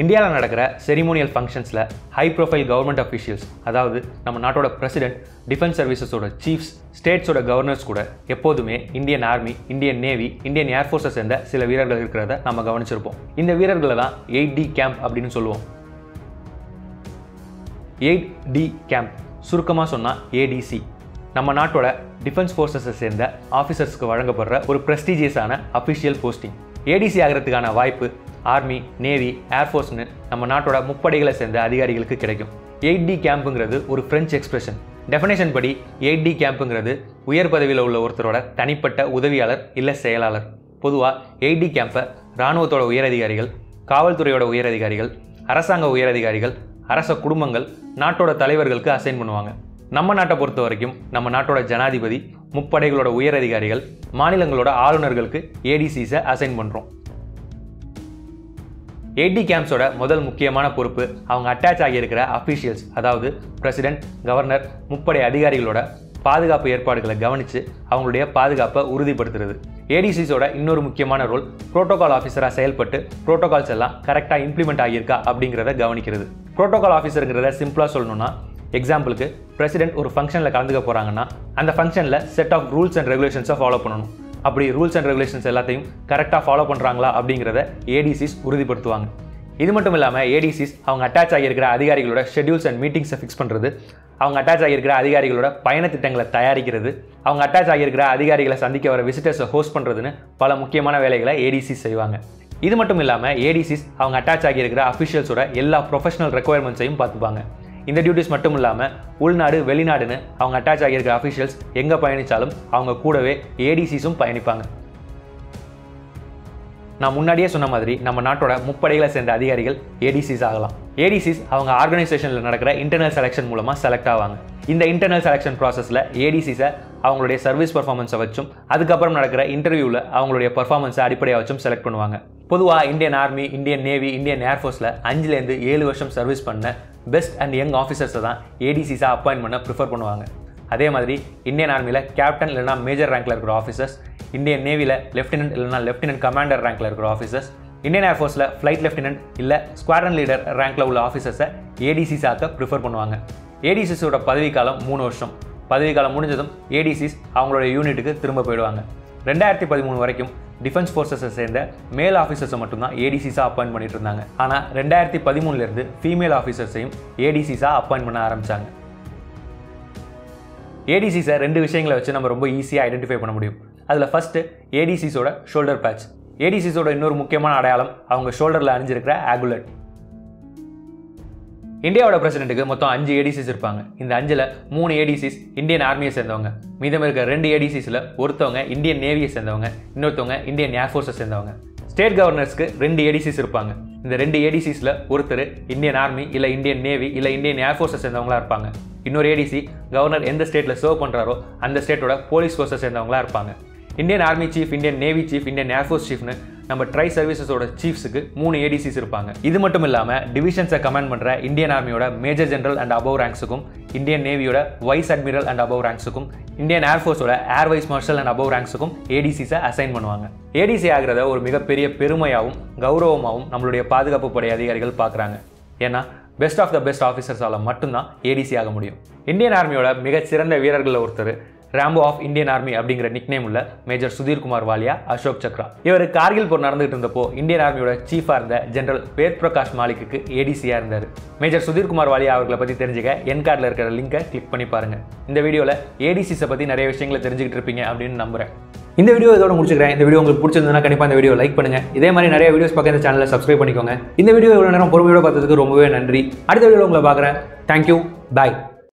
இந்தியாவில் நடக்கிற செரிமோனியல் ஃபங்க்ஷன்ஸில் ஹை ப்ரொஃபைல் கவர்மெண்ட் அஃபிஷியல்ஸ் அதாவது நம்ம நாட்டோட பிரசிடென்ட் டிஃபென்ஸ் சர்வீசஸோட சீஃப்ஸ் ஸ்டேட்ஸோட கவர்னர்ஸ் கூட எப்போதுமே Indian army Indian navy Indian ஏர்ஃபோர்ஸை சேர்ந்த சில வீரர்கள் இருக்கிறத நம்ம கவனிச்சிருப்போம். இந்த வீரர்களை தான் எயிட் டி கேம்ப் அப்படின்னு சொல்லுவோம். எயிட் டி கேம்ப் சுருக்கமாக சொன்னால் ஏடிசி நம்ம நாட்டோட டிஃபென்ஸ் ஃபோர்ஸஸை சேர்ந்த ஆஃபீஸர்ஸ்க்கு வழங்கப்படுற ஒரு ப்ரெஸ்டீஜியஸான அஃபிஷியல் போஸ்டிங் ஏடிசி ஆகிறதுக்கான வாய்ப்பு ஆர்மி நேவி ஏர்ஃபோர்ஸ்னு நம்ம நாட்டோட முப்படைகளை சேர்ந்த அதிகாரிகளுக்கு கிடைக்கும். எயிட் டி கேம்புங்கிறது ஒரு ஃப்ரெஞ்ச் எக்ஸ்பிரஷன் டெஃபினேஷன் படி எயிட் டி கேம்புங்கிறது உயர் பதவியில் உள்ள ஒருத்தரோட தனிப்பட்ட உதவியாளர் இல்லை செயலாளர். பொதுவாக எயிட் டி கேம்பை இராணுவத்தோட உயரதிகாரிகள் காவல்துறையோட உயரதிகாரிகள் அரசாங்க உயரதிகாரிகள் அரச குடும்பங்கள் நாட்டோட தலைவர்களுக்கு அசைன் பண்ணுவாங்க. நம்ம நாட்டை பொறுத்த வரைக்கும் நம்ம நாட்டோட ஜனாதிபதி முப்படைகளோட உயரதிகாரிகள் மாநிலங்களோட ஆளுநர்களுக்கு ஏடிசிஸை அசைன் பண்ணுறோம் ஏடி கேம்ப்ஸோட முதல் முக்கியமான பொறுப்பு அவங்க அட்டாச் ஆகியிருக்கிற அஃபீஷியல்ஸ் அதாவது பிரசிடென்ட் கவர்னர் முப்படை அதிகாரிகளோட பாதுகாப்பு ஏற்பாடுகளை கவனித்து அவங்களுடைய பாதுகாப்பை உறுதிப்படுத்துறது. ஏடிசிஸோட இன்னொரு முக்கியமான ரோல் புரோட்டோகால் ஆஃபீஸராக செயல்பட்டு புரோட்டோகால்ஸ் எல்லாம் கரெக்டாக இம்ப்ளிமெண்ட் ஆகியிருக்கா அப்படிங்கிறத கவனிக்கிறது. புரோட்டோகால் ஆஃபீஸருங்கிறத சிம்பிளாக சொல்லணும்னா எக்ஸாம்பிளுக்கு பிரசிடென்ட் ஒரு ஃபங்க்ஷனில் கலந்துக்க போகிறாங்கன்னா அந்த ஃபங்க்ஷனில் செட் ஆஃப் ரூல்ஸ் அண்ட் ரெகுலேஷன்ஸை ஃபாலோ பண்ணணும். அப்படி ரூல்ஸ் அண்ட் ரெகுலேஷன்ஸ் எல்லாத்தையும் கரெக்டாக ஃபாலோ பண்ணுறாங்களா அப்படிங்கிறத ஏடிசிஸ் உறுதிப்படுத்துவாங்க. இது மட்டும் இல்லாமல் ஏடிசிஸ் அவங்க அட்டாச் ஆகியிருக்கிற அதிகாரிகளோட ஷெட்யூல்ஸ் அண்ட் மீட்டிங்ஸை ஃபிக்ஸ் பண்ணுறது அவங்க அட்டாச் ஆகியிருக்கிற அதிகாரிகளோட பயண திட்டங்களை தயாரிக்கிறது அவங்க அட்டாச் ஆகியிருக்கிற அதிகாரிகளை சந்திக்க வர விசிட்டர்ஸை ஹோஸ்ட் பண்ணுறதுன்னு பல முக்கியமான வேலைகளை ஏடிசிஸ் செய்வாங்க. இது மட்டும் இல்லாமல் ஏடிசிஸ் அவங்க அட்டாச் ஆகியிருக்கிற அஃபிஷியல்ஸோட எல்லா ப்ரொஃபஷனல் ரெக்குவயர்மெண்ட்ஸையும் பார்த்துப்பாங்க. இந்த டியூட்டிஸ் மட்டும் இல்லாமல் உள்நாடு வெளிநாடுன்னு அவங்க அட்டாச் ஆகியிருக்கிற அஃபிஷியல்ஸ் எங்கே பயணித்தாலும் அவங்க கூடவே ஏடிசிஸும் பயணிப்பாங்க. நான் முன்னாடியே சொன்ன மாதிரி நம்ம நாட்டோட முப்படைகளை சேர்ந்த அதிகாரிகள் ஏடிசிஸ் ஆகலாம். ஏடிசிஸ் அவங்க ஆர்கனைசேஷனில் நடக்கிற இன்டர்னல் செலெக்ஷன் மூலமாக செலக்ட் ஆவாங்க. இந்த இன்டர்னல் செலெக்ஷன் ப்ராசஸில் ஏடிசிஸை அவங்களுடைய சர்வீஸ் பர்ஃபார்மன்ஸை வச்சும் அதுக்கப்புறம் நடக்கிற இன்டர்வியூவில் அவங்களுடைய பர்ஃபார்மன்ஸை அடிப்படையாக வச்சும் செலக்ட் பண்ணுவாங்க. பொதுவாக Indian army Indian navy Indian ஏர்ஃபோர்ஸில் அஞ்சுலேருந்து ஏழு வருஷம் சர்வீஸ் பண்ண பெஸ்ட் அண்ட் யங் ஆஃபீஸர்ஸை தான் ஏடிசிஸாக அப்பாயின் பண்ண ப்ரிஃபர் பண்ணுவாங்க. அதே மாதிரி இந்தியன் ஆர்மியில் கேப்டன் இல்லைனா மேஜர் ரேங்க்கில் இருக்கிற ஆஃபீஸர்ஸ் இந்தியன் நேவியில் லெஃப்டினன்ட் இல்லைனா லெஃப்டினன்ட் கமாண்டர் ரேங்க்கில் இருக்கிற ஆஃபீஸர்ஸ் இந்தியன் ஏர்ஃபோர்ஸில் ஃப்ளைட் லெஃப்டினன்ட் இல்லை ஸ்குவாட்ரன் லீடர் ரேங்க்கில் உள்ள ஆஃபீஸர்ஸை ஏடிசிஸ் ஆக்க ப்ரிஃபர் பண்ணுவாங்க. ஏடிசிஸோட பதவிக்காலம் மூணு வருஷம். பதவிக்காலம் முடிஞ்சதும் ஏடிசிஸ் அவங்களோட யூனிட்டுக்கு திரும்ப போயிடுவாங்க. ரெண்டாயிரத்தி பதிமூணு வரைக்கும் டிஃபென்ஸ் ஃபோர்ஸஸை சேர்ந்த மேல் ஆஃபீஸர்ஸை மட்டும்தான் ஏடிசிஸாக அப்பாயின்ட் பண்ணிட்டு இருந்தாங்க ஆனால் ரெண்டாயிரத்தி பதிமூணுலேருந்து ஃபீமேல் ஆஃபீஸர்ஸையும் ஏடிசிஸாக அப்பாயின்ட் பண்ண ஆரம்பித்தாங்க ஏடிசிஸை ரெண்டு விஷயங்களை வச்சு நம்ம ரொம்ப ஈஸியாக ஐடென்டிஃபை பண்ண முடியும். அதில் ஃபஸ்ட்டு ஏடிசிஸோட ஷோல்டர் பேட்ச் ஏடிசிஸோட இன்னொரு முக்கியமான அடையாளம் அவங்க ஷோல்டரில் அணிஞ்சிருக்கிற ஆகுலட் இந்தியாவோட பிரசிடென்ட்டுக்கு மொத்தம் அஞ்சு ஏடிசிஸ் இருப்பாங்க. இந்த அஞ்சில் மூணு ஏடிசிஸ் இந்தியன் ஆர்மியை சேர்ந்தவங்க. மீதம் இருக்க ரெண்டு ஏடிசிஸில் ஒருத்தவங்க இந்தியன் நேவியை சேர்ந்தவங்க. இன்னொருத்தவங்க இந்தியன் ஏர்ஃபோர்ஸை சேர்ந்தவங்க. ஸ்டேட் கவர்னர்ஸ்க்கு ரெண்டு ஏடிசிஸ் இருப்பாங்க. இந்த ரெண்டு ஏடிசிஸில் ஒருத்தர் இந்தியன் ஆர்மி இல்லை இந்தியன் நேவி இல்லை இந்தியன் ஏர்ஃபோர்ஸை சேர்ந்தவங்களா இருப்பாங்க. இன்னொரு ஏடிசி கவர்னர் எந்த ஸ்டேட்டில் சர்வ் பண்ணுறாரோ அந்த ஸ்டேட்டோட போலீஸ் ஃபோர்ஸை சேர்ந்தவங்களா இருப்பாங்க. Indian army chief Indian navy chief Indian air force சீஃப்னு நம்ம ட்ரை சர்வீசஸோட சீஃப்ஸுக்கு மூணு ஏடிசிஸ் இருப்பாங்க. இது மட்டும் இல்லாமல் டிவிஷன்ஸை கமாண்ட் பண்ணுற இந்தியன் ஆர்மியோட மேஜர் ஜென்ரல் அண்ட் அபவ் ரேங்க்ஸுக்கும் இந்தியன் நேவியோட வைஸ் அட்மிரல் அண்ட் அபவ் ரேங்க்ஸுக்கும் Indian ஏர்ஃபோர்ஸோட air vice marshal and above ரேங்க்ஸுக்கும் ஏடிசிஸை அசைன் பண்ணுவாங்க. ஏடிசி ஆகிறத ஒரு மிகப்பெரிய பெருமையாகவும் கௌரவமாகவும் நம்மளுடைய பாதுகாப்பு படை அதிகாரிகள் பார்க்குறாங்க. ஏன்னா பெஸ்ட் ஆஃப் த பெஸ்ட் ஆஃபீஸர்ஸால் மட்டும்தான் ஏடிசி ஆக முடியும். இந்தியன் ஆர்மியோட மிகச்சிறந்த வீரர்களில் ஒருத்தர் ராம்போ ஆஃப் இந்தியன் ஆர்மி அப்படிங்கிற நிக்நேம் உள்ள மேஜர் சுதீர் குமார் வாலியா அசோக் சக்ரா. இவர் கார்கில் போர் நடந்துகிட்டு இருந்தப்போ இந்தியன் ஆர்மியோட சீஃபாக இருந்த ஜெனரல் வேத் பிரகாஷ் மாலிக்கு ஏடிசியாக இருந்தார். மேஜர் சுதீர் குமார் வாலியா அவர்களை பற்றி தெரிஞ்சுக்க என் கார்டில் இருக்கிற லிங்கை கிளிக் பண்ணி பாருங்க. இந்த வீடியோவில் ஏடிசிஸை பற்றி நிறைய விஷயங்களை தெரிஞ்சுக்கிட்டு இருப்பீங்க அப்படின்னு நம்புறேன். இந்த வீடியோ இதோட முடிச்சுக்கிறேன். இந்த வீடியோ உங்களுக்கு பிடிச்சிருந்ததுன்னா கண்டிப்பாக இந்த வீடியோ லைக் பண்ணுங்க. இதே மாதிரி நிறைய வீடியோஸ் பார்க்க இந்த சேனலை சப்ஸ்கிரைப் பண்ணிக்கோங்க. இந்த வீடியோ இவ்வளோ நேரம் பொறுமையோட பார்த்ததுக்கு ரொம்பவே நன்றி. அடுத்த வீடியோ உங்களை பார்க்குறேன். Thank you bye